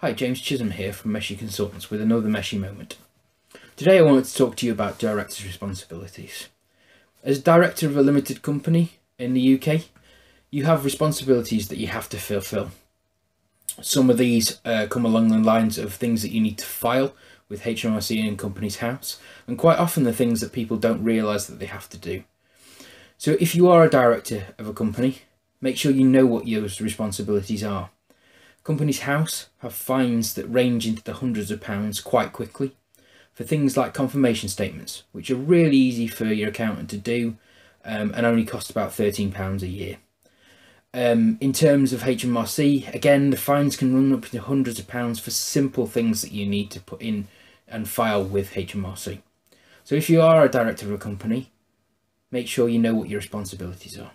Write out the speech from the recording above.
Hi, James Chisholm here from Meschi Consultants with another Meschi moment. Today I wanted to talk to you about director's responsibilities. As director of a limited company in the UK, you have responsibilities that you have to fulfill. Some of these uh, come along the lines of things that you need to file with HMRC and Companies House, and quite often the things that people don't realise that they have to do. So if you are a director of a company, make sure you know what your responsibilities are. Companies House have fines that range into the hundreds of pounds quite quickly for things like confirmation statements, which are really easy for your accountant to do um, and only cost about £13 a year. Um, in terms of HMRC, again, the fines can run up to hundreds of pounds for simple things that you need to put in and file with HMRC. So if you are a director of a company, make sure you know what your responsibilities are.